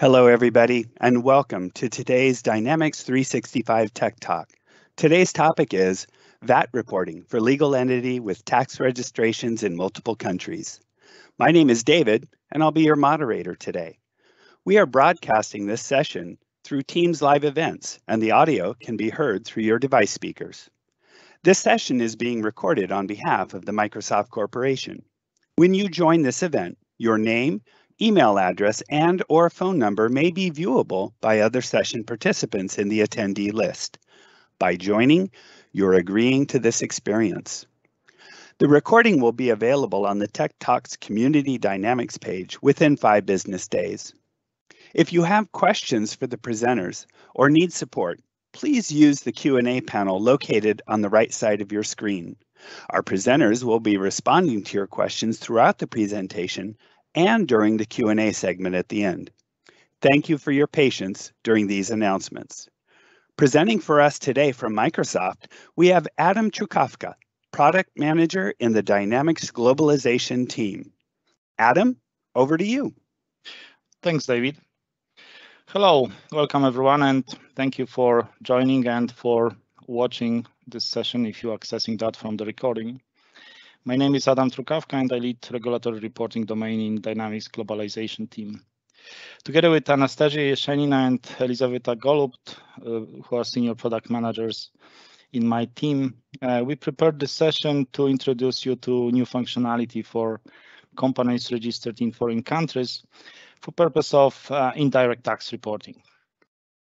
Hello, everybody, and welcome to today's Dynamics 365 Tech Talk. Today's topic is VAT reporting for legal entity with tax registrations in multiple countries. My name is David, and I'll be your moderator today. We are broadcasting this session through Teams live events, and the audio can be heard through your device speakers. This session is being recorded on behalf of the Microsoft Corporation. When you join this event, your name, email address, and or phone number may be viewable by other session participants in the attendee list. By joining, you're agreeing to this experience. The recording will be available on the Tech Talks Community Dynamics page within five business days. If you have questions for the presenters or need support, please use the Q&A panel located on the right side of your screen. Our presenters will be responding to your questions throughout the presentation and during the Q&A segment at the end. Thank you for your patience during these announcements. Presenting for us today from Microsoft, we have Adam Chukavka, Product Manager in the Dynamics Globalization team. Adam, over to you. Thanks, David. Hello, welcome everyone, and thank you for joining and for watching this session if you're accessing that from the recording. My name is Adam Trukavka and I lead regulatory reporting domain in Dynamics Globalization team. Together with Anastasia Yeshenina and Elizaveta Golub, uh, who are senior product managers in my team, uh, we prepared this session to introduce you to new functionality for companies registered in foreign countries for purpose of uh, indirect tax reporting.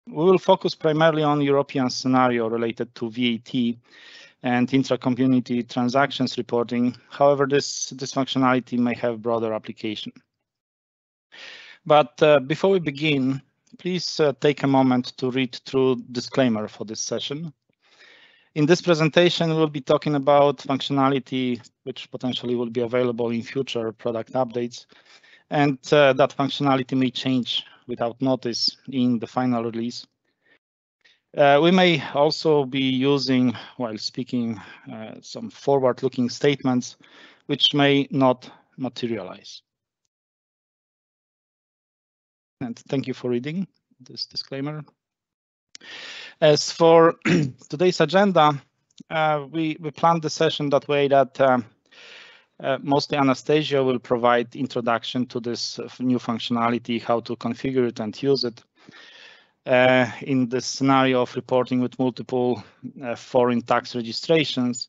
We will focus primarily on European scenario related to VAT and intra-community transactions reporting. However, this, this functionality may have broader application. But uh, before we begin, please uh, take a moment to read through disclaimer for this session. In this presentation, we'll be talking about functionality which potentially will be available in future product updates, and uh, that functionality may change without notice in the final release. Uh, we may also be using, while speaking, uh, some forward-looking statements which may not materialize. And thank you for reading this disclaimer. As for today's agenda, uh, we, we planned the session that way that uh, uh, mostly Anastasia will provide introduction to this new functionality, how to configure it and use it uh, in the scenario of reporting with multiple uh, foreign tax registrations.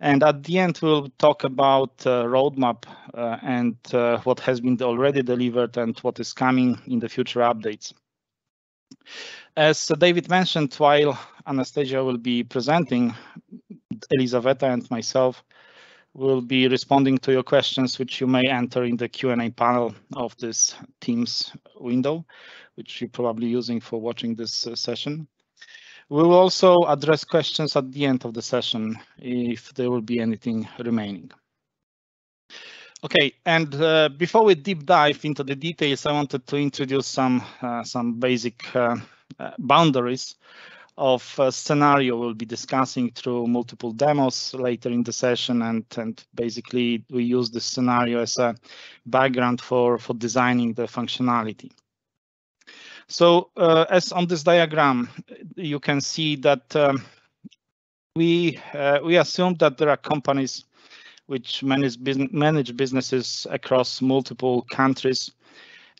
And at the end, we'll talk about uh, roadmap uh, and uh, what has been already delivered and what is coming in the future updates. As David mentioned, while Anastasia will be presenting, Elizaveta and myself will be responding to your questions, which you may enter in the Q&A panel of this Teams window which you're probably using for watching this uh, session. We will also address questions at the end of the session if there will be anything remaining. Okay, and uh, before we deep dive into the details, I wanted to introduce some uh, some basic uh, uh boundaries of a scenario we'll be discussing through multiple demos later in the session and and basically we use this scenario as a background for for designing the functionality. So uh, as on this diagram, you can see that um, we uh, we assume that there are companies which manage, business, manage businesses across multiple countries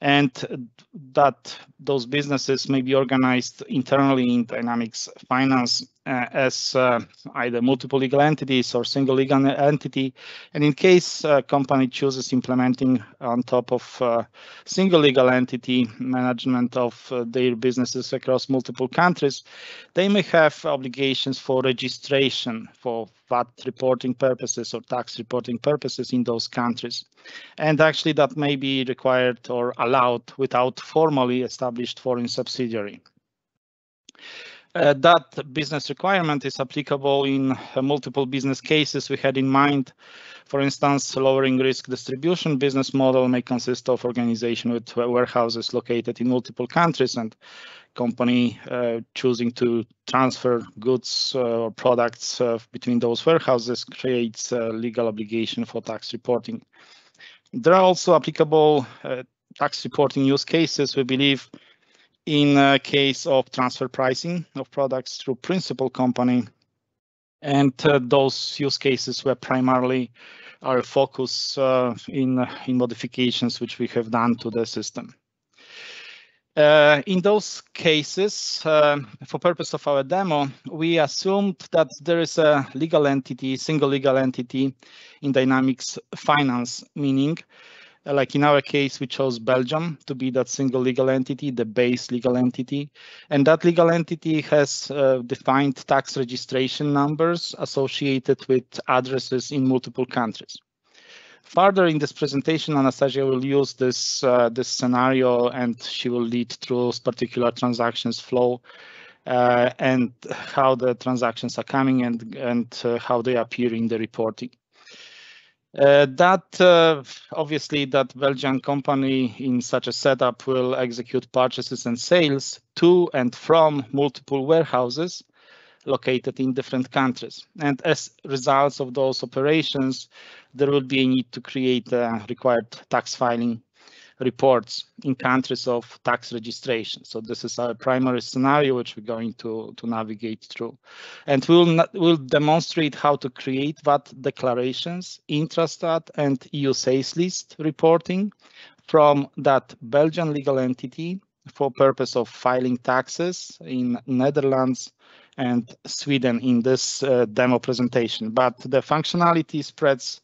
and that those businesses may be organized internally in Dynamics Finance as uh, either multiple legal entities or single legal entity. And in case a company chooses implementing on top of uh, single legal entity management of uh, their businesses across multiple countries, they may have obligations for registration for VAT reporting purposes or tax reporting purposes in those countries. And actually that may be required or allowed without formally established foreign subsidiary. Uh, that business requirement is applicable in uh, multiple business cases we had in mind. For instance, lowering risk distribution business model may consist of organization with warehouses located in multiple countries and company uh, choosing to transfer goods uh, or products uh, between those warehouses creates a legal obligation for tax reporting. There are also applicable tax reporting use cases, we believe in case of transfer pricing of products through principal company. And uh, those use cases were primarily our focus uh, in, in modifications which we have done to the system. Uh, in those cases, uh, for purpose of our demo, we assumed that there is a legal entity, single legal entity in Dynamics Finance, meaning like in our case, we chose Belgium to be that single legal entity, the base legal entity. And that legal entity has uh, defined tax registration numbers associated with addresses in multiple countries. Further in this presentation, Anastasia will use this, uh, this scenario and she will lead through particular transactions flow uh, and how the transactions are coming and, and uh, how they appear in the reporting. Uh, that uh, obviously that Belgian company in such a setup will execute purchases and sales to and from multiple warehouses located in different countries. And as results of those operations, there will be a need to create uh, required tax filing reports in countries of tax registration. So this is our primary scenario, which we're going to, to navigate through. And we'll, we'll demonstrate how to create VAT declarations, Intrastat and EU sales list reporting from that Belgian legal entity for purpose of filing taxes in Netherlands and Sweden in this uh, demo presentation. But the functionality spreads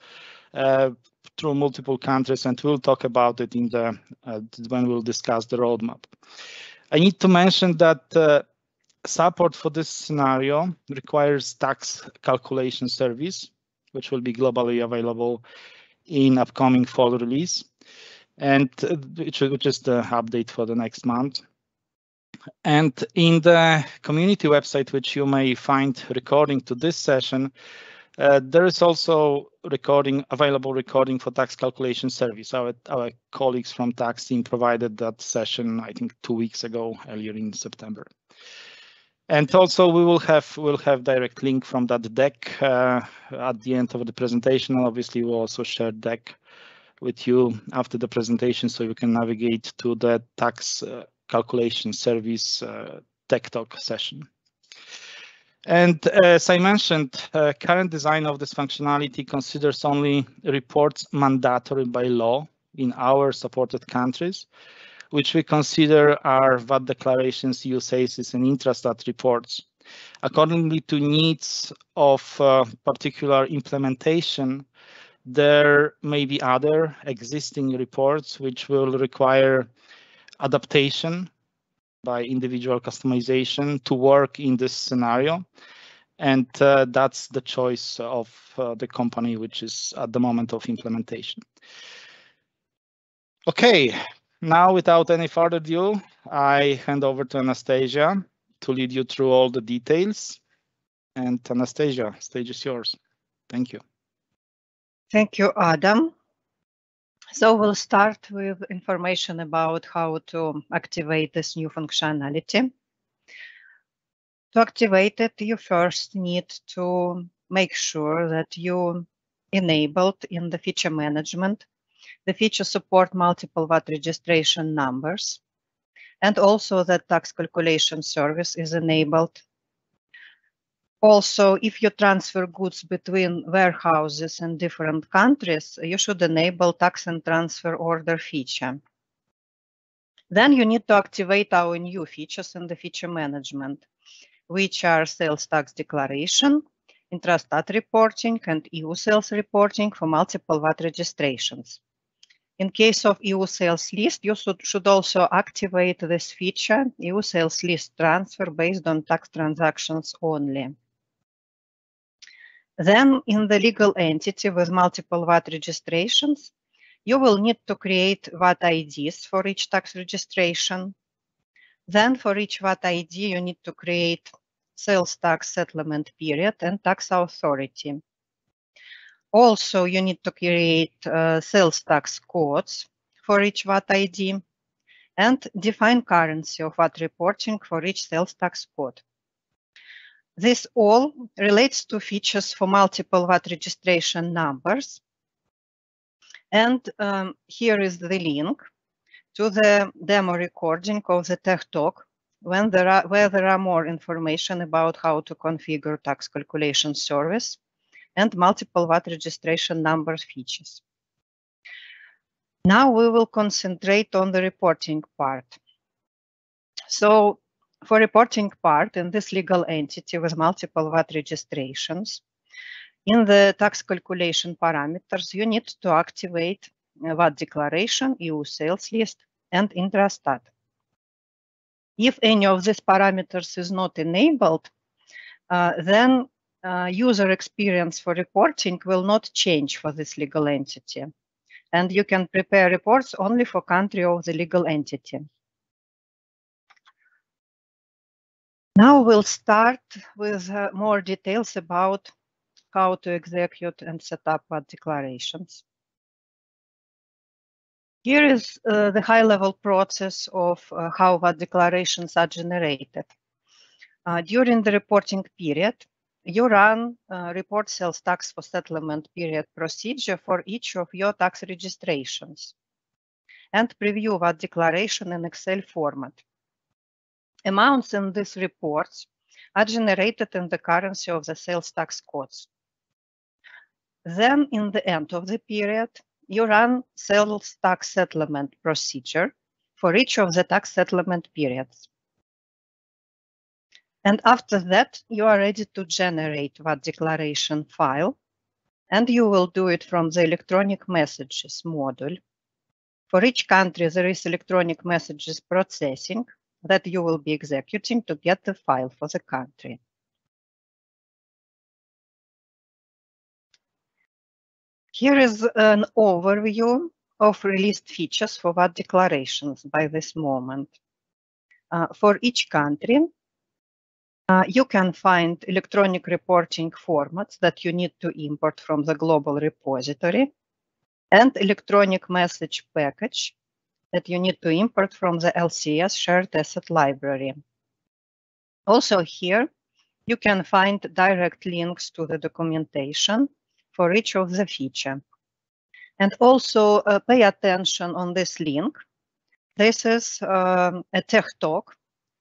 uh, through multiple countries, and we'll talk about it in the uh, when we'll discuss the roadmap. I need to mention that uh, support for this scenario requires tax calculation service, which will be globally available in upcoming fall release, and uh, which, which is the update for the next month. And in the community website, which you may find recording to this session, uh, there is also recording available recording for tax calculation service. Our, our colleagues from tax team provided that session, I think two weeks ago, earlier in September. And also we will have we'll have direct link from that deck uh, at the end of the presentation. Obviously, we'll also share deck with you after the presentation so you can navigate to the tax uh, calculation service uh, tech talk session. And as I mentioned, uh, current design of this functionality considers only reports mandatory by law in our supported countries, which we consider are VAT declarations, USACs, and Intrastat reports. Accordingly to needs of uh, particular implementation, there may be other existing reports which will require adaptation by individual customization to work in this scenario. And uh, that's the choice of uh, the company, which is at the moment of implementation. Okay, now without any further ado, I hand over to Anastasia to lead you through all the details. And Anastasia, stage is yours. Thank you. Thank you, Adam. So we'll start with information about how to activate this new functionality. To activate it, you first need to make sure that you enabled in the feature management the feature support multiple VAT registration numbers and also that tax calculation service is enabled also, if you transfer goods between warehouses in different countries, you should enable tax and transfer order feature. Then you need to activate our new features in the feature management, which are sales tax declaration, intrastat reporting, and EU sales reporting for multiple VAT registrations. In case of EU sales list, you should, also activate this feature, EU sales list transfer based on tax transactions only. Then in the legal entity with multiple VAT registrations, you will need to create VAT IDs for each tax registration. Then for each VAT ID, you need to create sales tax settlement period and tax authority. Also, you need to create uh, sales tax codes for each VAT ID and define currency of VAT reporting for each sales tax code. This all relates to features for multiple VAT registration numbers. And um, here is the link to the demo recording of the tech talk when there are, where there are more information about how to configure tax calculation service and multiple VAT registration number features. Now we will concentrate on the reporting part. So for reporting part in this legal entity with multiple VAT registrations, in the tax calculation parameters, you need to activate VAT declaration, EU sales list, and Intrastat. If any of these parameters is not enabled, uh, then uh, user experience for reporting will not change for this legal entity. And you can prepare reports only for country of the legal entity. Now we'll start with uh, more details about how to execute and set up VAT declarations. Here is uh, the high-level process of uh, how VAT declarations are generated. Uh, during the reporting period, you run uh, report sales tax for settlement period procedure for each of your tax registrations and preview VAT declaration in Excel format. Amounts in these reports are generated in the currency of the sales tax codes. Then, in the end of the period, you run sales tax settlement procedure for each of the tax settlement periods. And after that, you are ready to generate VAT declaration file, and you will do it from the electronic messages module. For each country, there is electronic messages processing that you will be executing to get the file for the country. Here is an overview of released features for VAT declarations by this moment. Uh, for each country, uh, you can find electronic reporting formats that you need to import from the global repository and electronic message package that you need to import from the LCS shared asset library. Also here, you can find direct links to the documentation for each of the feature. And also uh, pay attention on this link. This is um, a tech talk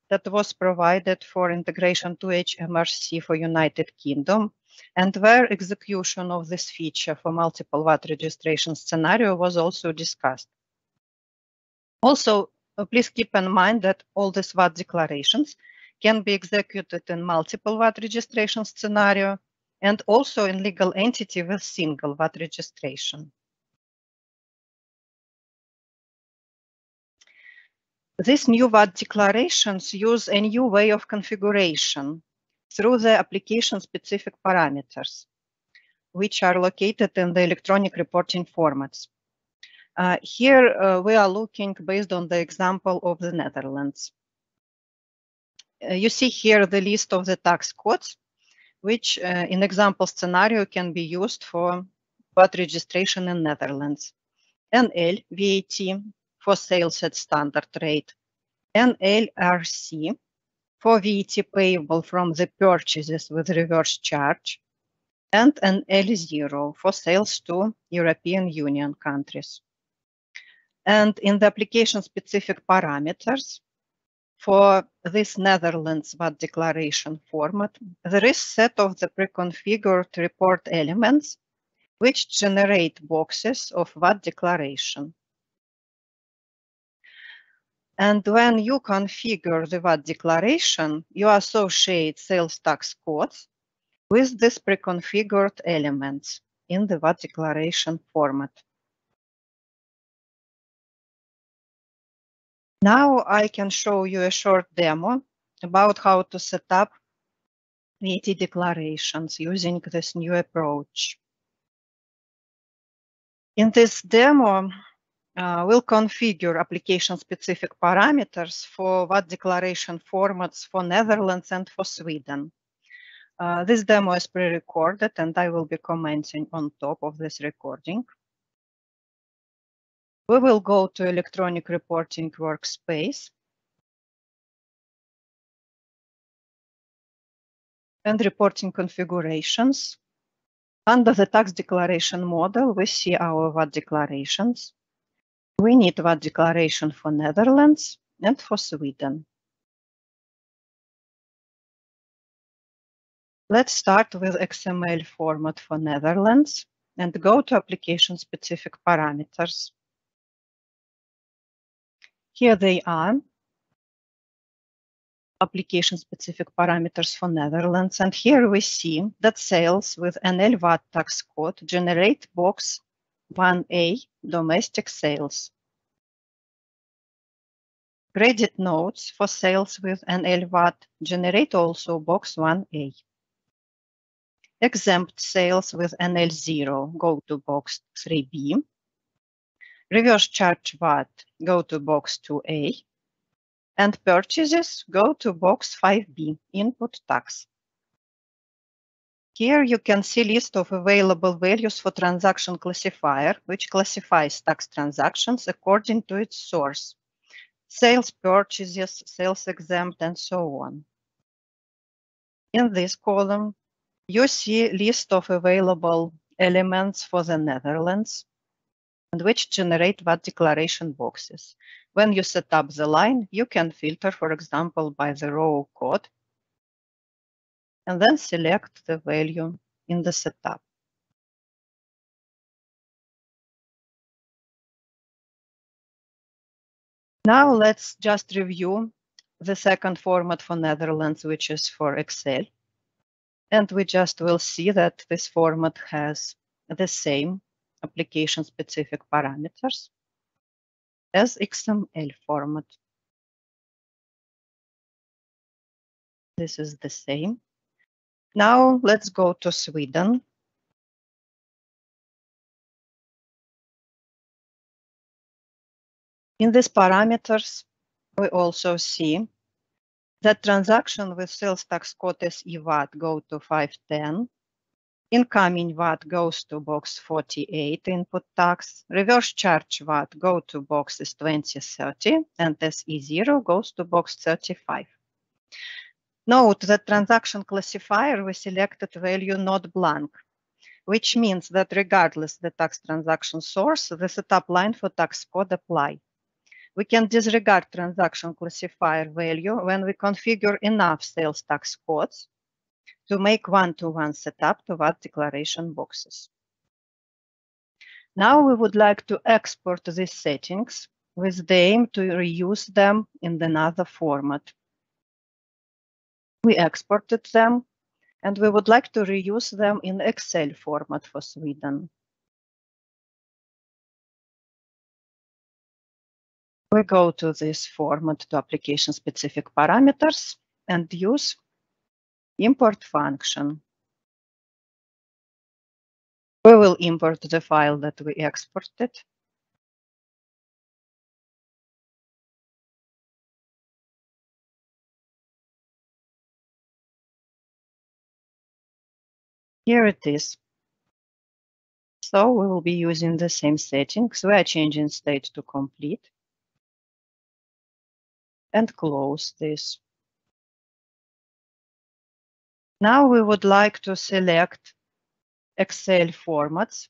that was provided for integration to HMRC for United Kingdom and where execution of this feature for multiple VAT registration scenario was also discussed. Also, uh, please keep in mind that all these VAT declarations can be executed in multiple VAT registration scenario and also in legal entity with single VAT registration. These new VAT declarations use a new way of configuration through the application-specific parameters, which are located in the electronic reporting formats. Uh, here uh, we are looking based on the example of the Netherlands. Uh, you see here the list of the tax codes which uh, in example scenario can be used for VAT registration in Netherlands. NL VAT for sales at standard rate. NLRC for VAT payable from the purchases with reverse charge. And NL0 for sales to European Union countries. And in the application specific parameters, for this Netherlands VAT declaration format, there is a set of the pre-configured report elements which generate boxes of VAT declaration. And when you configure the VAT declaration, you associate sales tax codes with these pre-configured elements in the VAT declaration format. Now I can show you a short demo about how to set up VAT declarations using this new approach. In this demo, uh, we'll configure application-specific parameters for VAT declaration formats for Netherlands and for Sweden. Uh, this demo is pre-recorded and I will be commenting on top of this recording. We will go to electronic reporting workspace. And reporting configurations. Under the tax declaration model, we see our VAT declarations. We need VAT declaration for Netherlands and for Sweden. Let's start with XML format for Netherlands and go to application-specific parameters. Here they are, application-specific parameters for Netherlands. And here we see that sales with NL VAT tax code generate box 1A domestic sales. Credit notes for sales with NL VAT generate also box 1A. Exempt sales with NL0 go to box 3B. Reverse charge VAT go to box 2A. And purchases go to box 5B, input tax. Here you can see list of available values for transaction classifier, which classifies tax transactions according to its source. Sales purchases, sales exempt, and so on. In this column, you see list of available elements for the Netherlands and which generate VAT declaration boxes. When you set up the line, you can filter, for example, by the row code and then select the value in the setup. Now let's just review the second format for Netherlands, which is for Excel. And we just will see that this format has the same application-specific parameters as XML format. This is the same. Now let's go to Sweden. In these parameters, we also see that transaction with sales tax code SE VAT go to 510 Incoming VAT goes to box 48 input tax. Reverse charge VAT go to boxes 2030 and SE0 goes to box 35. Note that transaction classifier we selected value not blank, which means that regardless the tax transaction source, the setup line for tax code apply. We can disregard transaction classifier value when we configure enough sales tax codes to make one-to-one setup to VAT declaration boxes. Now we would like to export these settings with the aim to reuse them in another format. We exported them and we would like to reuse them in Excel format for Sweden. We go to this format to application specific parameters and use import function. We will import the file that we exported. Here it is. So we will be using the same settings. We are changing state to complete. And close this. Now we would like to select Excel formats,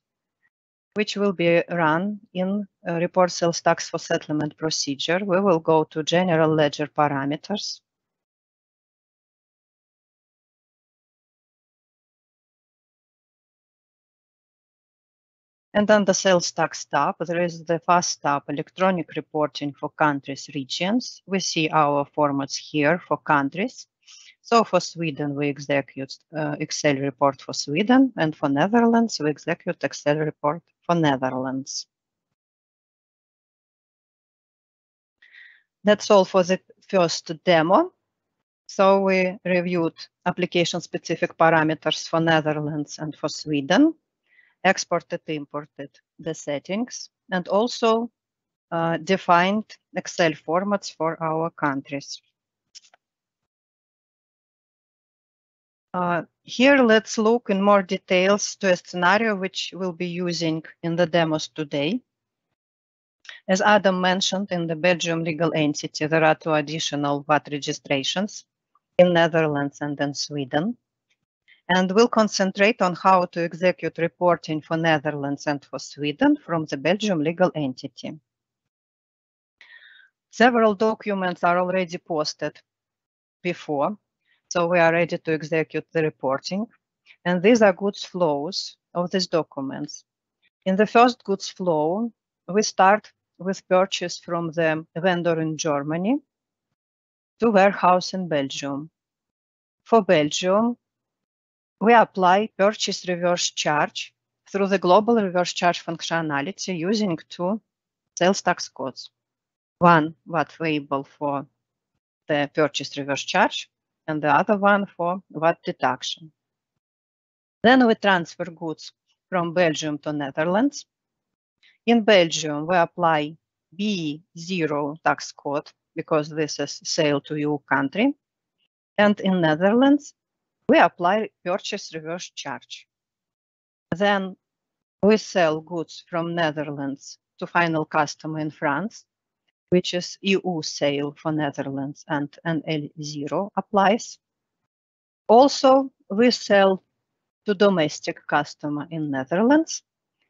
which will be run in uh, report sales tax for settlement procedure. We will go to general ledger parameters. And on the sales tax tab, there is the fast tab, electronic reporting for countries, regions. We see our formats here for countries. So for Sweden, we execute uh, Excel report for Sweden, and for Netherlands, we execute Excel report for Netherlands. That's all for the first demo. So we reviewed application-specific parameters for Netherlands and for Sweden, exported, imported the settings, and also uh, defined Excel formats for our countries. Uh, here, let's look in more details to a scenario which we'll be using in the demos today. As Adam mentioned, in the Belgium legal entity, there are two additional VAT registrations in Netherlands and in Sweden. And we'll concentrate on how to execute reporting for Netherlands and for Sweden from the Belgium legal entity. Several documents are already posted before, so we are ready to execute the reporting. And these are goods flows of these documents. In the first goods flow, we start with purchase from the vendor in Germany to warehouse in Belgium. For Belgium, we apply purchase reverse charge through the global reverse charge functionality using two sales tax codes. One VAT label for the purchase reverse charge and the other one for VAT deduction. Then we transfer goods from Belgium to Netherlands. In Belgium, we apply B0 tax code because this is sale to EU country. And in Netherlands, we apply purchase reverse charge. Then we sell goods from Netherlands to final customer in France, which is EU sale for Netherlands and NL0 applies. Also, we sell to domestic customer in Netherlands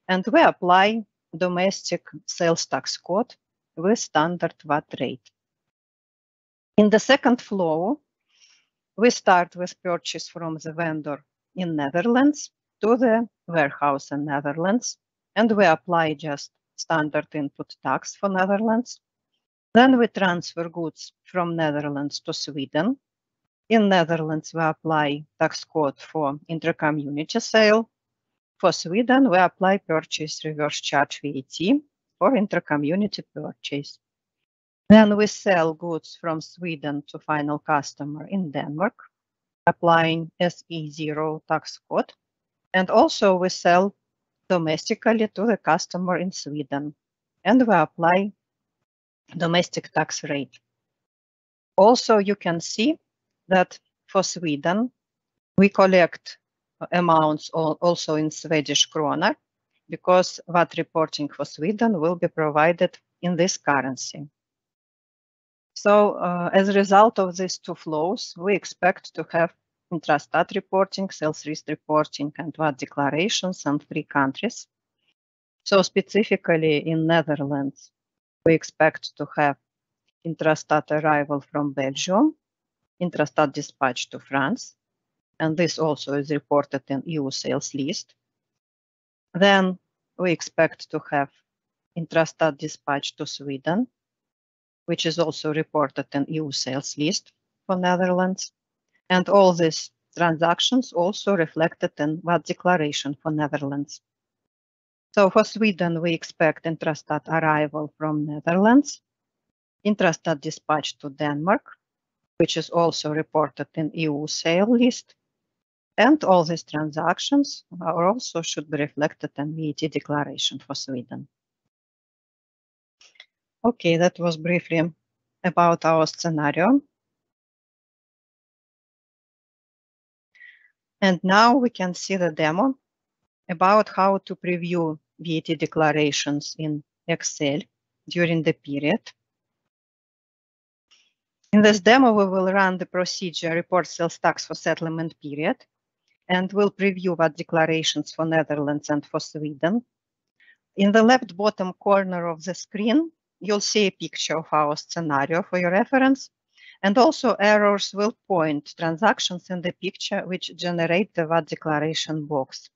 and we apply domestic sales tax code with standard VAT rate. In the second flow, we start with purchase from the vendor in Netherlands to the warehouse in Netherlands, and we apply just standard input tax for Netherlands. Then we transfer goods from Netherlands to Sweden. In Netherlands, we apply tax code for intra-community sale. For Sweden, we apply purchase reverse charge VAT for intra-community purchase. Then we sell goods from Sweden to final customer in Denmark, applying SE0 tax code. And also we sell domestically to the customer in Sweden, and we apply domestic tax rate. Also, you can see that for Sweden, we collect amounts also in Swedish krona because VAT reporting for Sweden will be provided in this currency. So uh, as a result of these two flows, we expect to have intrastat reporting, sales list reporting, and VAT declarations in three countries. So specifically in Netherlands, we expect to have intrastat arrival from Belgium, intrastat dispatch to France, and this also is reported in EU sales list. Then we expect to have intrastat dispatch to Sweden, which is also reported in EU sales list for Netherlands. And all these transactions also reflected in VAT declaration for Netherlands. So for Sweden, we expect Intrastat arrival from Netherlands, Intrastat dispatch to Denmark, which is also reported in EU sale list. And all these transactions are also should be reflected in VAT declaration for Sweden. Okay, that was briefly about our scenario. And now we can see the demo about how to preview VAT declarations in Excel during the period. In this demo, we will run the procedure report sales tax for settlement period and we'll preview VAT declarations for Netherlands and for Sweden. In the left bottom corner of the screen, you'll see a picture of our scenario for your reference. And also errors will point transactions in the picture which generate the VAT declaration box.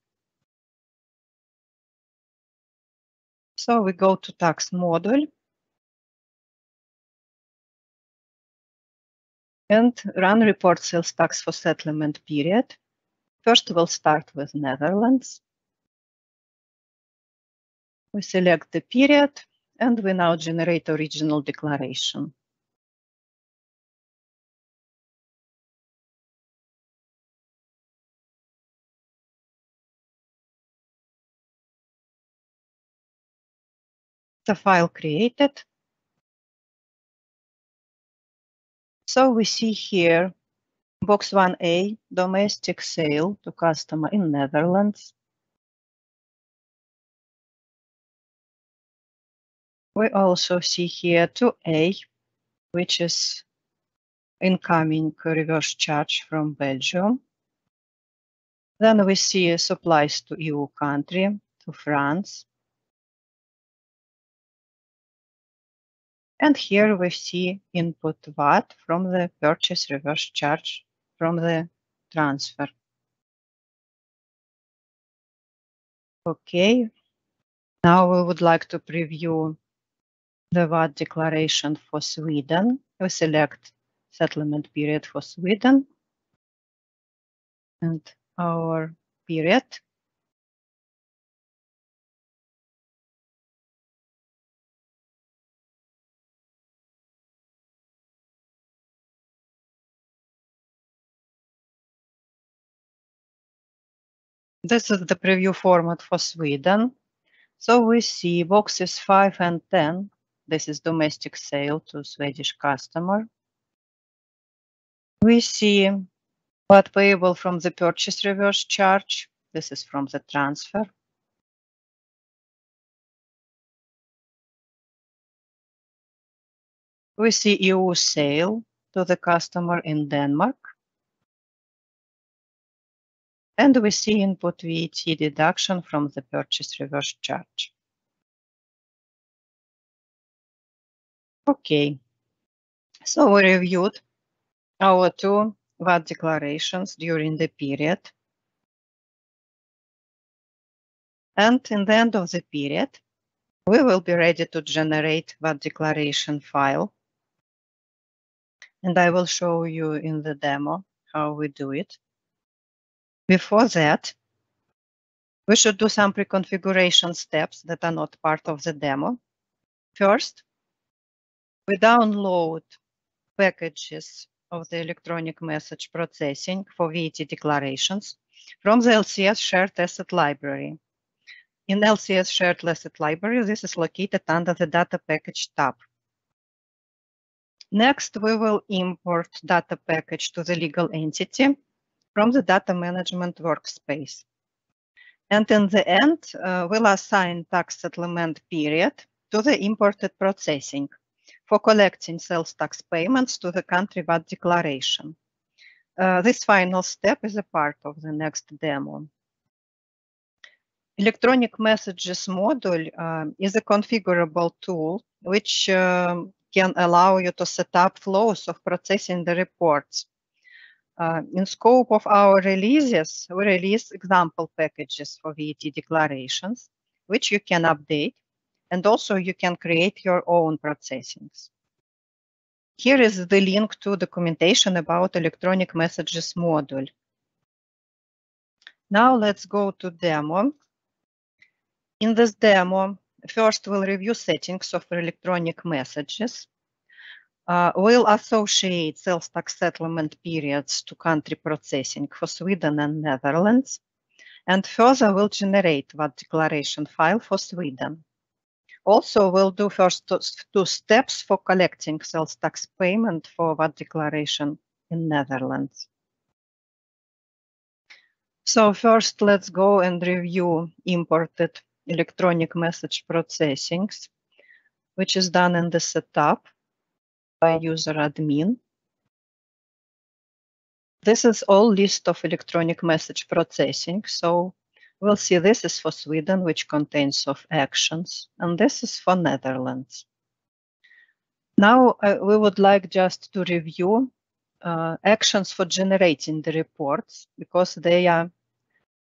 So we go to tax module. And run report sales tax for settlement period. First, we'll start with Netherlands. We select the period and we now generate original declaration. The file created. So we see here box 1A, domestic sale to customer in Netherlands. We also see here 2A, which is incoming reverse charge from Belgium. Then we see supplies to EU country, to France. And here we see input VAT from the purchase reverse charge from the transfer. Okay, now we would like to preview the VAT declaration for Sweden. We select settlement period for Sweden and our period. This is the preview format for Sweden. So we see boxes 5 and 10. This is domestic sale to Swedish customer. We see VAT payable from the purchase reverse charge. This is from the transfer. We see EU sale to the customer in Denmark. And we see input VAT deduction from the purchase reverse charge. Okay, so we reviewed our two VAT declarations during the period. And in the end of the period, we will be ready to generate VAT declaration file. And I will show you in the demo how we do it. Before that, we should do some pre-configuration steps that are not part of the demo. First, we download packages of the electronic message processing for VAT declarations from the LCS Shared Asset Library. In LCS Shared Asset Library, this is located under the Data Package tab. Next, we will import data package to the legal entity from the data management workspace. And in the end, uh, we'll assign tax settlement period to the imported processing for collecting sales tax payments to the country VAT declaration. Uh, this final step is a part of the next demo. Electronic Messages module uh, is a configurable tool which um, can allow you to set up flows of processing the reports uh, in scope of our releases, we release example packages for VAT declarations, which you can update, and also you can create your own processings. Here is the link to documentation about electronic messages module. Now let's go to demo. In this demo, first we'll review settings of electronic messages uh, will associate sales tax settlement periods to country processing for Sweden and Netherlands, and further will generate VAT declaration file for Sweden. Also, we'll do first two steps for collecting sales tax payment for VAT declaration in Netherlands. So first, let's go and review imported electronic message processings, which is done in the setup by user admin. This is all list of electronic message processing. So we'll see this is for Sweden, which contains of actions, and this is for Netherlands. Now uh, we would like just to review uh, actions for generating the reports because they are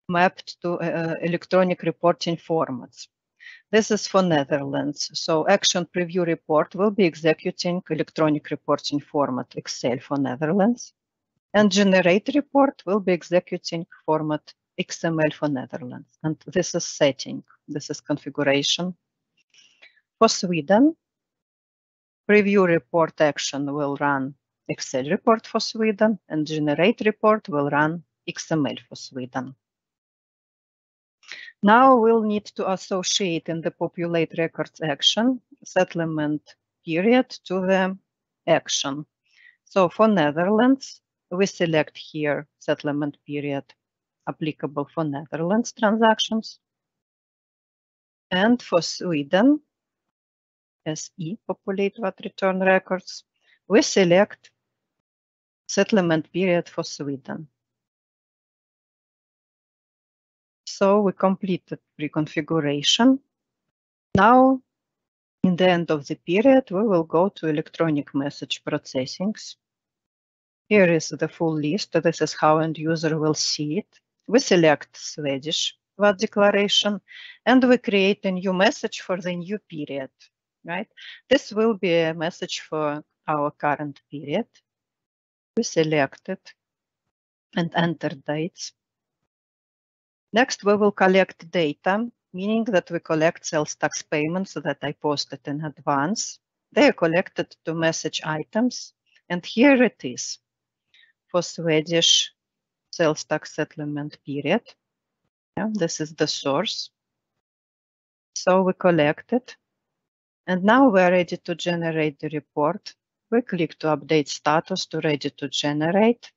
mapped to uh, electronic reporting formats. This is for Netherlands. So action preview report will be executing electronic reporting format Excel for Netherlands. And generate report will be executing format XML for Netherlands. And this is setting, this is configuration. For Sweden, preview report action will run Excel report for Sweden and generate report will run XML for Sweden. Now we'll need to associate in the populate records action settlement period to the action. So for Netherlands, we select here settlement period applicable for Netherlands transactions. And for Sweden, SE populate VAT return records, we select settlement period for Sweden. So we completed pre-configuration. Now In the end of the period, we will go to electronic message processings. Here is the full list. This is how end user will see it. We select Swedish VAT declaration and we create a new message for the new period, right? This will be a message for our current period. We select it and enter dates. Next, we will collect data, meaning that we collect sales tax payments that I posted in advance. They are collected to message items, and here it is for Swedish sales tax settlement period. Yeah, this is the source. So we collect it. And now we're ready to generate the report. We click to update status to ready to generate.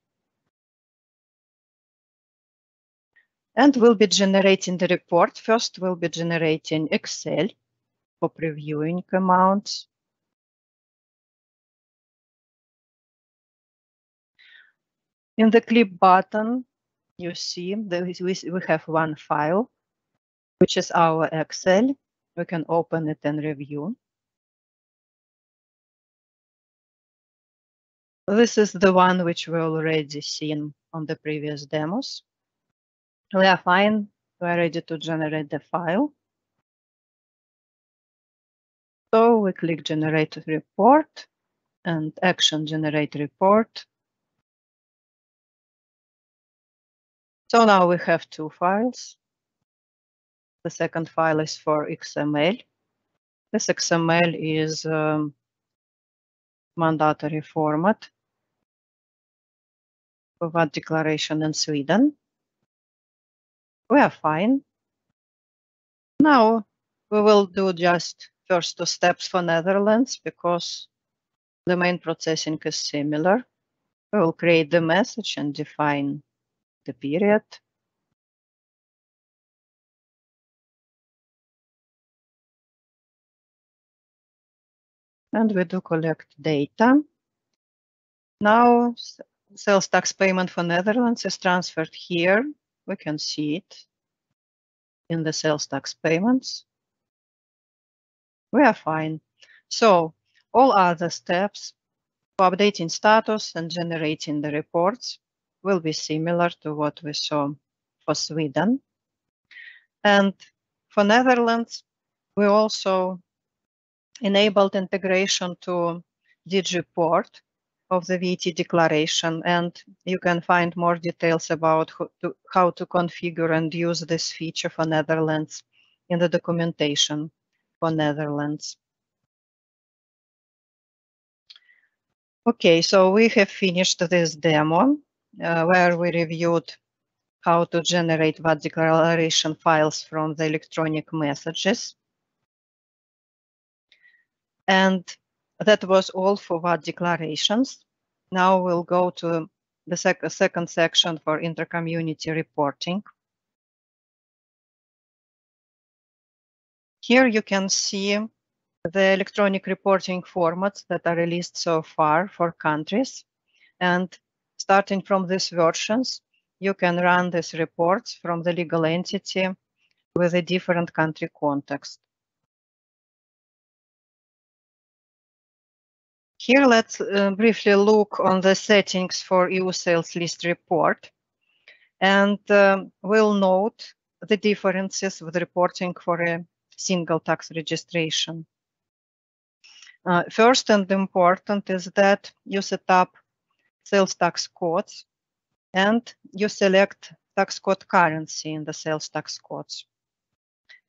And we'll be generating the report. First, we'll be generating Excel for previewing amounts. In the clip button, you see that we, we have one file, which is our Excel. We can open it and review. This is the one which we already seen on the previous demos. We are fine. We are ready to generate the file. So we click generate report and action generate report. So now we have two files. The second file is for XML. This XML is um, mandatory format for VAT declaration in Sweden we are fine. Now we will do just first two steps for Netherlands because the main processing is similar. We will create the message and define the period. And we do collect data. Now sales tax payment for Netherlands is transferred here we can see it in the sales tax payments. We are fine. So all other steps for updating status and generating the reports will be similar to what we saw for Sweden. And for Netherlands, we also enabled integration to Digipoort of the VAT declaration and you can find more details about how to, how to configure and use this feature for Netherlands in the documentation for Netherlands. Okay, so we have finished this demo uh, where we reviewed how to generate VAT declaration files from the electronic messages. And that was all for VAT declarations. Now we'll go to the sec second section for intercommunity reporting. Here you can see the electronic reporting formats that are released so far for countries. And starting from these versions, you can run these reports from the legal entity with a different country context. Here, let's uh, briefly look on the settings for EU sales list report. And um, we'll note the differences with reporting for a single tax registration. Uh, first and important is that you set up sales tax codes and you select tax code currency in the sales tax codes.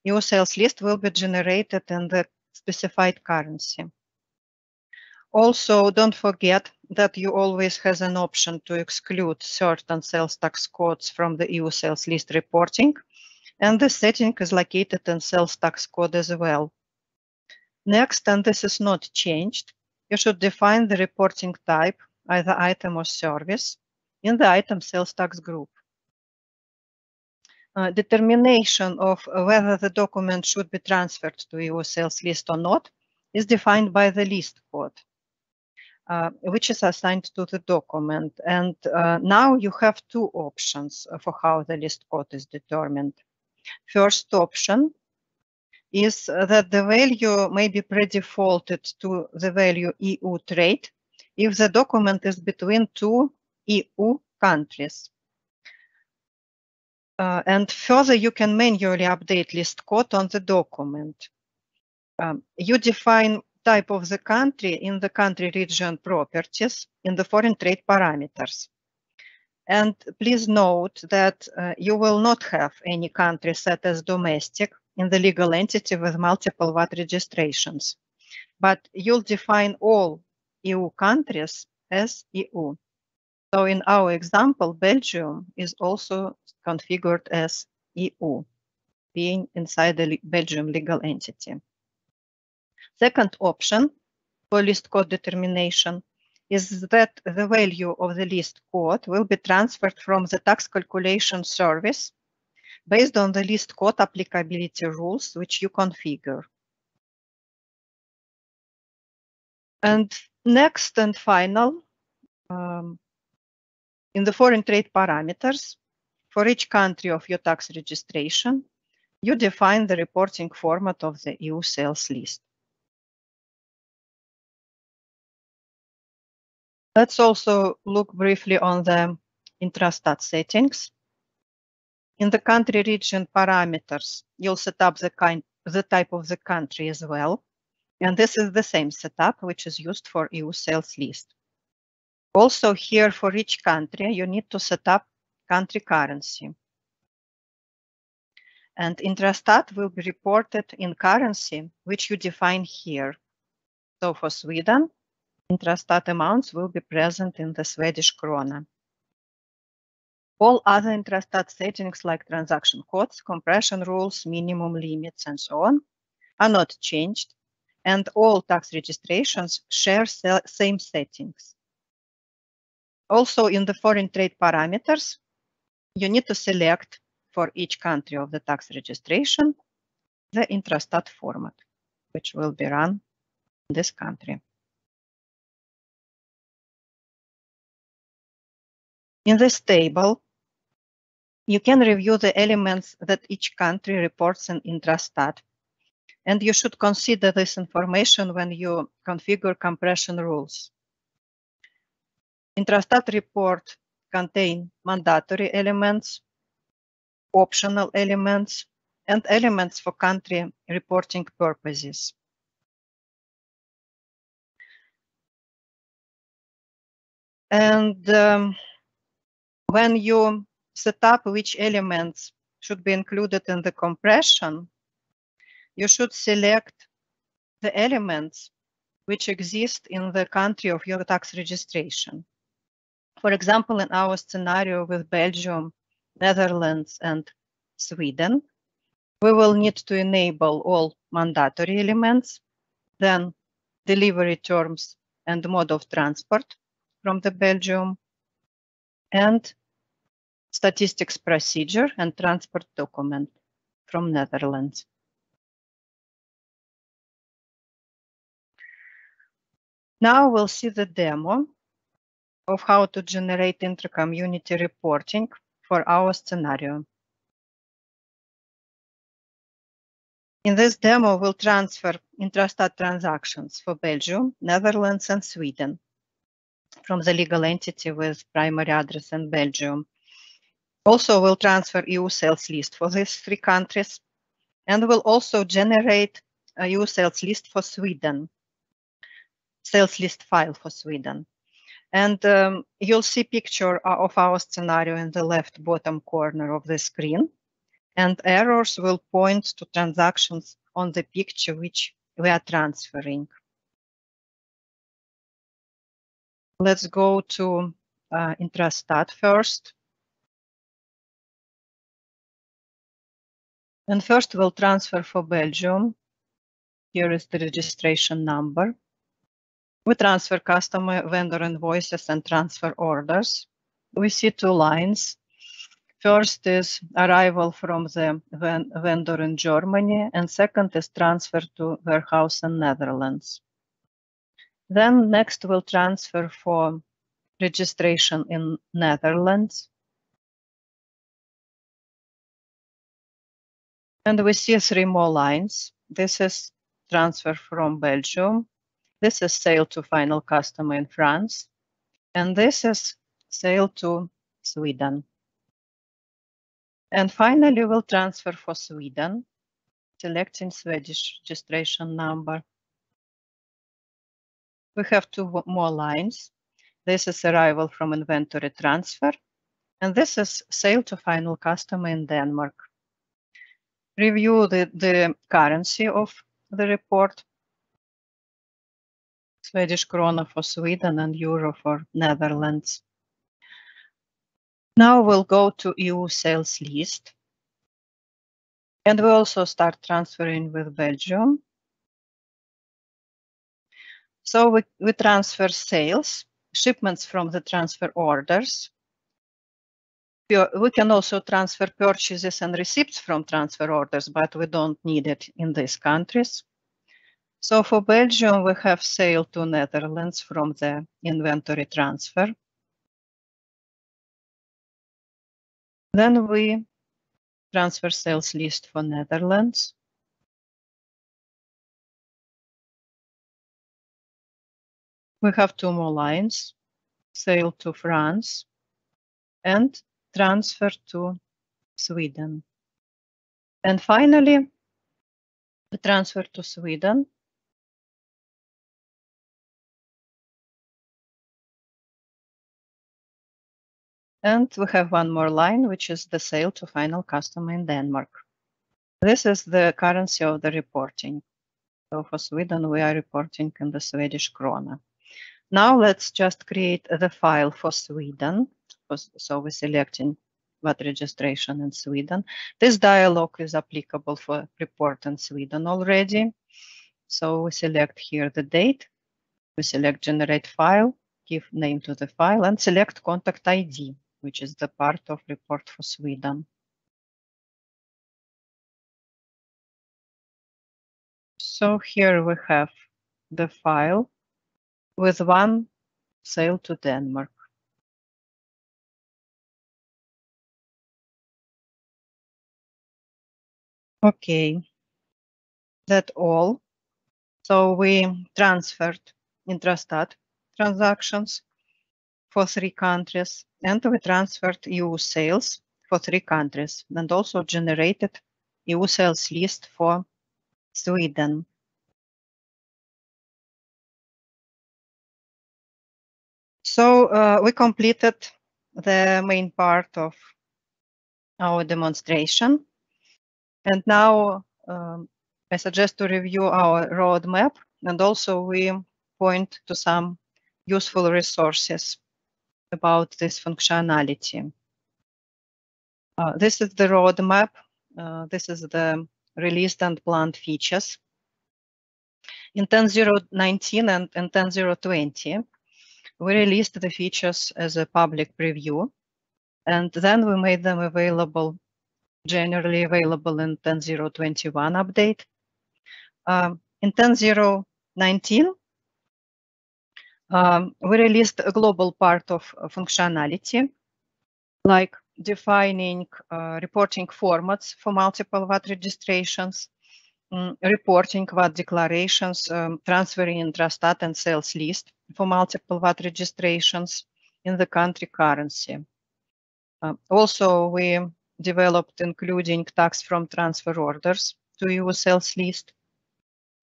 Your sales list will be generated in the specified currency. Also, don't forget that you always has an option to exclude certain sales tax codes from the EU sales list reporting, and this setting is located in sales tax code as well. Next, and this is not changed, you should define the reporting type, either item or service, in the item sales tax group. Uh, determination of whether the document should be transferred to EU sales list or not is defined by the list code. Uh, which is assigned to the document. And uh, now you have two options for how the list code is determined. First option is that the value may be pre-defaulted to the value EU trade if the document is between two EU countries. Uh, and further, you can manually update list code on the document. Um, you define type of the country in the country region properties in the foreign trade parameters. And please note that uh, you will not have any country set as domestic in the legal entity with multiple VAT registrations, but you'll define all EU countries as EU. So in our example, Belgium is also configured as EU, being inside the Belgium legal entity. Second option for list code determination is that the value of the list code will be transferred from the tax calculation service based on the list code applicability rules which you configure. And next and final, um, in the foreign trade parameters, for each country of your tax registration, you define the reporting format of the EU sales list. Let's also look briefly on the intrastat settings. In the country region parameters, you'll set up the kind, the type of the country as well. And this is the same setup, which is used for EU sales list. Also here for each country, you need to set up country currency. And Intrastat will be reported in currency, which you define here. So for Sweden, Intrastat amounts will be present in the Swedish krona. All other intrastat settings like transaction codes, compression rules, minimum limits, and so on are not changed, and all tax registrations share same settings. Also, in the foreign trade parameters, you need to select for each country of the tax registration the intrastat format, which will be run in this country. In this table, you can review the elements that each country reports in Intrastat. And you should consider this information when you configure compression rules. Intrastat report contain mandatory elements, optional elements, and elements for country reporting purposes. And um, when you set up which elements should be included in the compression, you should select the elements which exist in the country of your tax registration. For example, in our scenario with Belgium, Netherlands, and Sweden, we will need to enable all mandatory elements, then delivery terms and mode of transport from the Belgium, and statistics procedure and transport document from Netherlands. Now we'll see the demo of how to generate intra-community reporting for our scenario. In this demo, we'll transfer intrastat transactions for Belgium, Netherlands, and Sweden from the legal entity with primary address in Belgium also, will transfer EU sales list for these three countries and will also generate a EU sales list for Sweden, sales list file for Sweden. And um, you'll see picture of our scenario in the left bottom corner of the screen. And errors will point to transactions on the picture which we are transferring. Let's go to uh, Intrastat first. And first we'll transfer for Belgium. Here is the registration number. We transfer customer vendor invoices and transfer orders. We see two lines. First is arrival from the vendor in Germany, and second is transfer to warehouse in Netherlands. Then next we'll transfer for registration in Netherlands. And we see three more lines. This is transfer from Belgium. This is sale to final customer in France. And this is sale to Sweden. And finally, we'll transfer for Sweden, selecting Swedish registration number. We have two more lines. This is arrival from inventory transfer, and this is sale to final customer in Denmark. Review the, the currency of the report. Swedish krona for Sweden and euro for Netherlands. Now we'll go to EU sales list. And we also start transferring with Belgium. So we, we transfer sales, shipments from the transfer orders. We can also transfer purchases and receipts from transfer orders, but we don't need it in these countries. So for Belgium, we have sale to Netherlands from the inventory transfer. Then we transfer sales list for Netherlands. We have two more lines, sale to France and transfer to Sweden. And finally, the transfer to Sweden And we have one more line, which is the sale to final customer in Denmark. This is the currency of the reporting. So for Sweden, we are reporting in the Swedish krona. Now let's just create the file for Sweden. So we're selecting VAT registration in Sweden. This dialog is applicable for report in Sweden already. So we select here the date. We select generate file, give name to the file and select contact ID which is the part of report for Sweden. So here we have the file with one sale to Denmark. Okay, that all. So we transferred Intrastat transactions for three countries and we transferred EU sales for three countries and also generated EU sales list for Sweden. So uh, we completed the main part of our demonstration. And now um, I suggest to review our roadmap and also we point to some useful resources about this functionality. Uh, this is the roadmap. Uh, this is the released and planned features. In 10.019 and in 10.020, we released the features as a public preview, and then we made them available, generally available in 10.021 update. Um, in 10.019, um, we released a global part of uh, functionality, like defining uh, reporting formats for multiple VAT registrations, um, reporting VAT declarations, um, transferring Intrastat and sales list for multiple VAT registrations in the country currency. Uh, also, we developed including tax from transfer orders to EU sales list.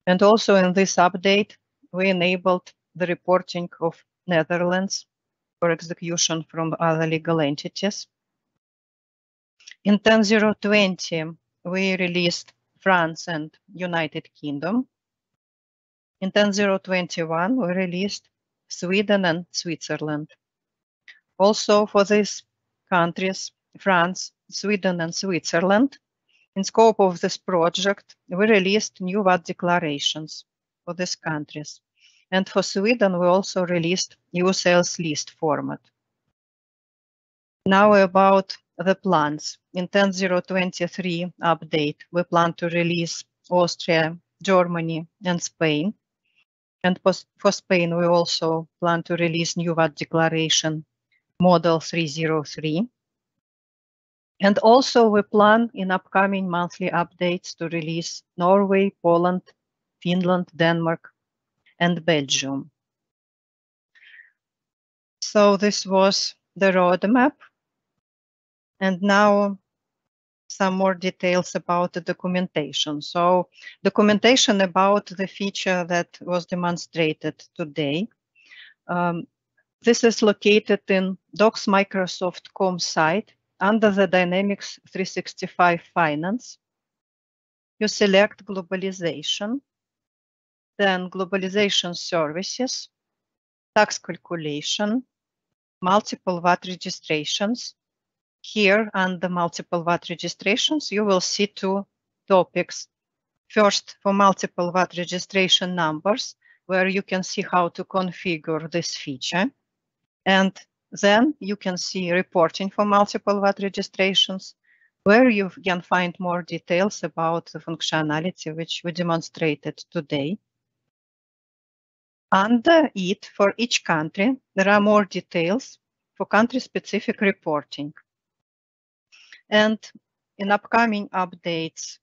And also in this update, we enabled the reporting of Netherlands for execution from other legal entities. In 10.020, we released France and United Kingdom. In 10.021, we released Sweden and Switzerland. Also for these countries, France, Sweden and Switzerland, in scope of this project, we released new VAT declarations for these countries. And for Sweden, we also released EU sales list format. Now about the plans. In 10.023 update, we plan to release Austria, Germany, and Spain. And for Spain, we also plan to release new VAT declaration model 303. And also we plan in upcoming monthly updates to release Norway, Poland, Finland, Denmark, and Belgium. So this was the roadmap. And now some more details about the documentation. So documentation about the feature that was demonstrated today. Um, this is located in Docs Microsoft Com site under the Dynamics 365 Finance. You select globalization, then globalization services, tax calculation, multiple VAT registrations, here under multiple VAT registrations, you will see two topics. First, for multiple VAT registration numbers, where you can see how to configure this feature. And then you can see reporting for multiple VAT registrations, where you can find more details about the functionality which we demonstrated today. Under it, for each country, there are more details for country-specific reporting. And in upcoming updates,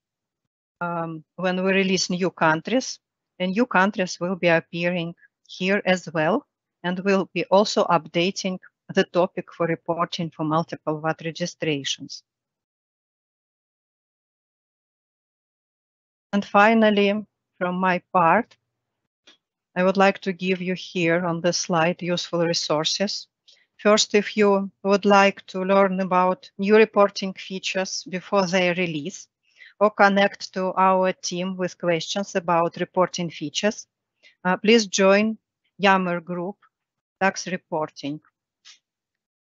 um, when we release new countries, and new countries will be appearing here as well, and we'll be also updating the topic for reporting for multiple VAT registrations. And finally, from my part, I would like to give you here on the slide useful resources First, if you would like to learn about new reporting features before their release or connect to our team with questions about reporting features, uh, please join Yammer group tax reporting.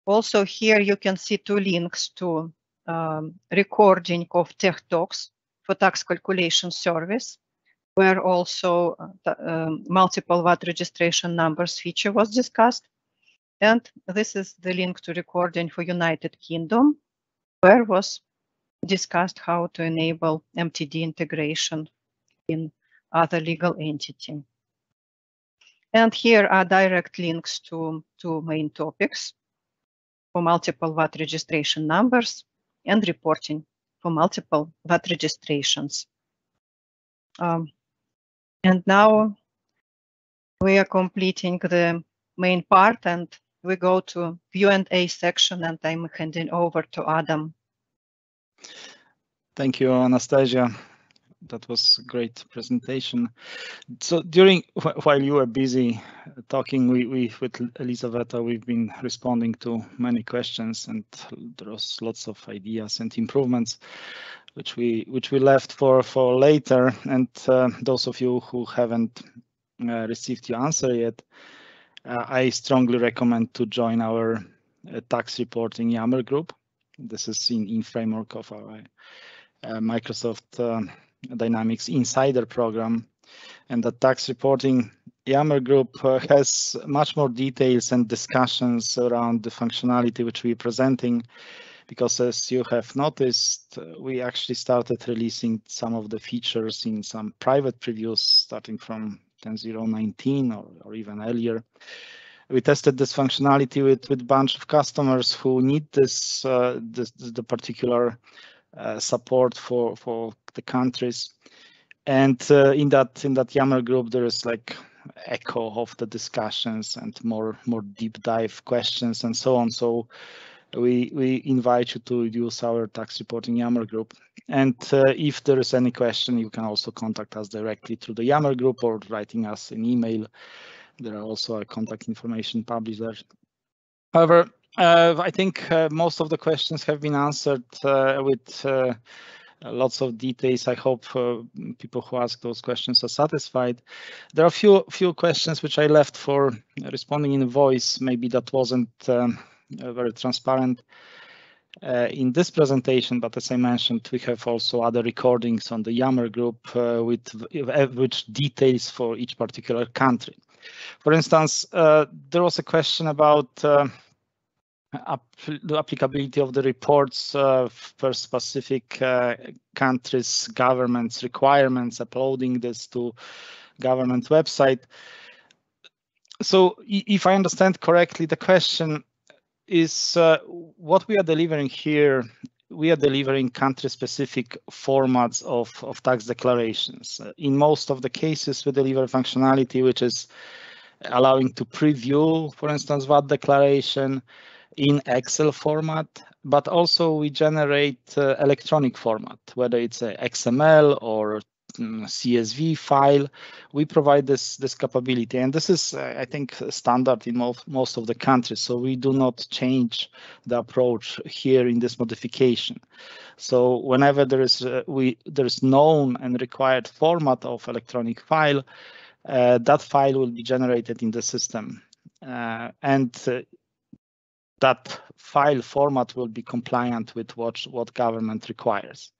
Also here you can see two links to um, recording of tech talks for tax calculation service, where also uh, um, multiple VAT registration numbers feature was discussed. And this is the link to recording for United Kingdom, where was discussed how to enable MTD integration in other legal entity. And here are direct links to two main topics for multiple VAT registration numbers and reporting for multiple VAT registrations. Um, and now we are completing the main part and we go to Q&A section and I'm handing over to Adam. Thank you, Anastasia. That was a great presentation. So during while you were busy talking, we, we with Elisaveta, we've been responding to many questions, and there was lots of ideas and improvements, which we which we left for for later. And uh, those of you who haven't uh, received your answer yet, uh, I strongly recommend to join our uh, tax reporting Yammer group. This is in, in framework of our uh, Microsoft Dynamics Insider program. And the tax reporting Yammer group uh, has much more details and discussions around the functionality which we're presenting because as you have noticed, we actually started releasing some of the features in some private previews starting from 10.019 or, or even earlier. We tested this functionality with with a bunch of customers who need this, uh, this the particular support for for the countries. And uh, in that in that Yammer group, there is like echo of the discussions and more more deep dive questions and so on. So we we invite you to use our tax reporting Yammer group. And uh, if there is any question, you can also contact us directly through the Yammer group or writing us an email. There are also a contact information published there. However, uh, I think uh, most of the questions have been answered uh, with uh, lots of details. I hope uh, people who ask those questions are satisfied. There are a few few questions which I left for responding in voice. Maybe that wasn't um, uh, very transparent in this presentation, but as I mentioned, we have also other recordings on the Yammer group with which details for each particular country. For instance, there was a question about the applicability of the reports uh, per specific uh, countries, governments, requirements, uploading this to government website. So if I understand correctly, the question is uh, what we are delivering here we are delivering country-specific formats of, of tax declarations. In most of the cases, we deliver functionality which is allowing to preview, for instance, VAT declaration in Excel format, but also we generate uh, electronic format, whether it's a XML or mm, CSV file, we provide this this capability, and this is, uh, I think, standard in most most of the countries. So we do not change the approach here in this modification. So whenever there is uh, we there is known and required format of electronic file, uh, that file will be generated in the system. Uh, and uh, that file format will be compliant with what, what government requires.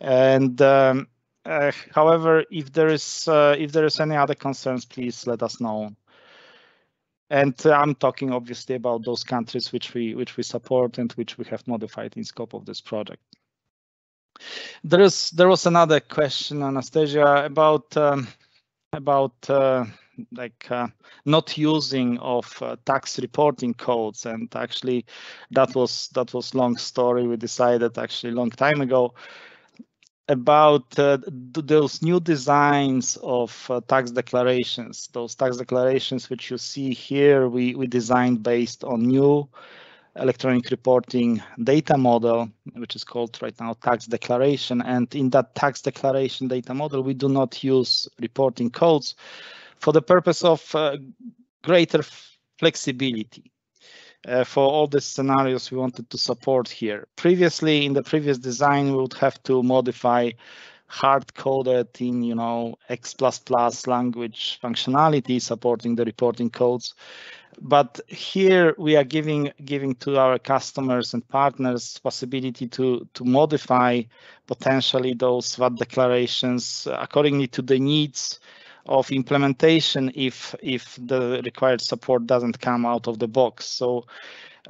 And um, uh, however, if there is uh, if there is any other concerns, please let us know. And uh, I'm talking obviously about those countries which we which we support and which we have modified in scope of this project. There is there was another question, Anastasia, about um, about uh, like uh, not using of uh, tax reporting codes. And actually that was that was long story we decided actually long time ago about uh, those new designs of uh, tax declarations. Those tax declarations which you see here we we designed based on new electronic reporting data model, which is called right now tax declaration. And in that tax declaration data model, we do not use reporting codes for the purpose of uh, greater flexibility. Uh, for all the scenarios we wanted to support here. Previously, in the previous design, we would have to modify hard-coded in, you know, X++ language functionality supporting the reporting codes but here we are giving giving to our customers and partners possibility to to modify potentially those VAT declarations accordingly to the needs of implementation if if the required support doesn't come out of the box. So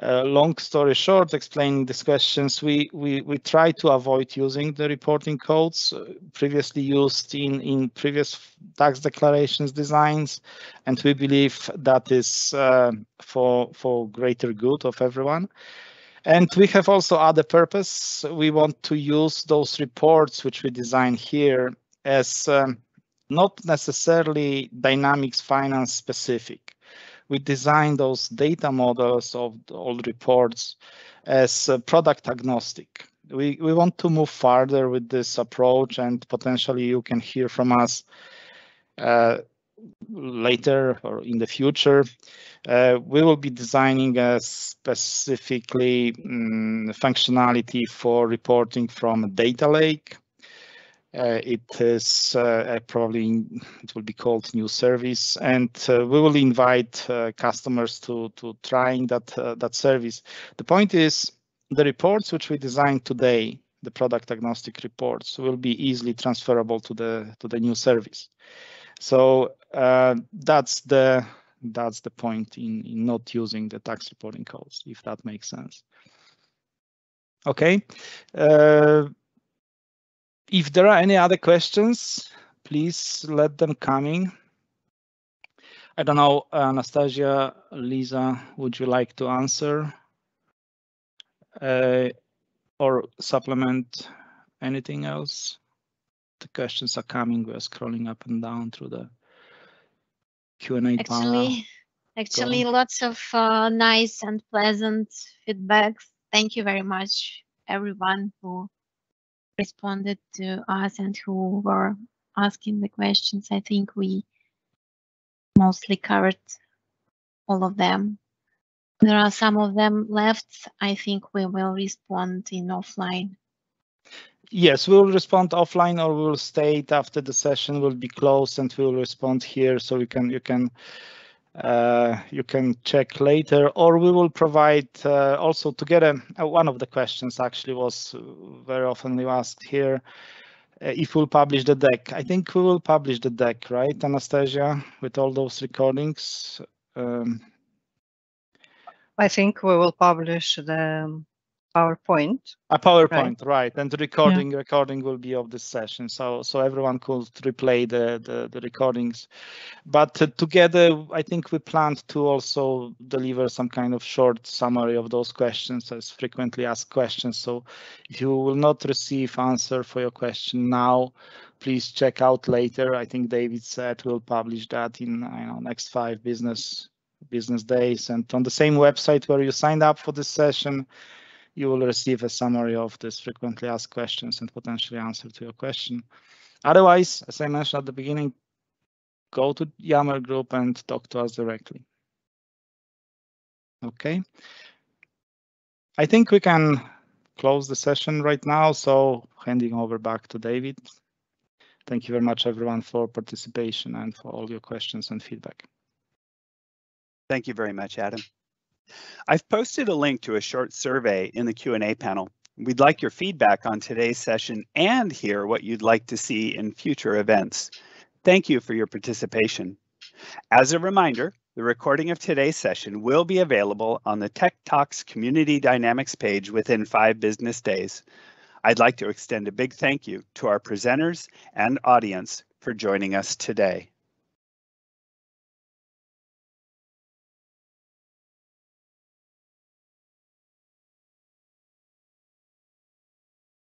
uh, long story short, explaining these questions, we, we, we try to avoid using the reporting codes uh, previously used in, in previous tax declarations designs, and we believe that is uh, for, for greater good of everyone. And we have also other purpose. We want to use those reports which we design here as um, not necessarily Dynamics Finance specific we design those data models of all reports as uh, product agnostic. We, we want to move further with this approach and potentially you can hear from us uh, later or in the future. Uh, we will be designing a specifically um, functionality for reporting from a data lake it is uh, probably it will be called new service, and uh, we will invite customers to to trying that that service. The point is the reports which we designed today, the product agnostic reports, will be easily transferable to the to the new service. So uh, that's the that's the point in, in not using the tax reporting codes, if that makes sense. Okay. Uh, if there are any other questions, please let them coming. I don't know, Anastasia, Lisa, would you like to answer uh, or supplement anything else? The questions are coming. We're scrolling up and down through the Q&A panel. Actually, lots of uh, nice and pleasant feedbacks. Thank you very much, everyone who responded to us and who were asking the questions. I think we mostly covered all of them. There are some of them left. I think we will respond in offline. Yes, we will respond offline or we will state after the session will be closed and we will respond here so you can you can uh, you can check later, or we will provide uh, also together. Uh, one of the questions actually was very often you asked here uh, if we'll publish the deck. I think we will publish the deck, right, Anastasia, with all those recordings. Um, I think we will publish the PowerPoint. A PowerPoint, right? right. And the recording yeah. recording will be of this session, so so everyone could replay the the, the recordings. But uh, together, I think we planned to also deliver some kind of short summary of those questions as frequently asked questions. So if you will not receive answer for your question now, please check out later. I think David said we'll publish that in you know next five business business days and on the same website where you signed up for this session you will receive a summary of these frequently asked questions and potentially answer to your question. Otherwise, as I mentioned at the beginning, go to Yammer group and talk to us directly. Okay. I think we can close the session right now. So handing over back to David. Thank you very much, everyone, for participation and for all your questions and feedback. Thank you very much, Adam. I've posted a link to a short survey in the Q&A panel. We'd like your feedback on today's session and hear what you'd like to see in future events. Thank you for your participation. As a reminder, the recording of today's session will be available on the Tech Talks Community Dynamics page within five business days. I'd like to extend a big thank you to our presenters and audience for joining us today.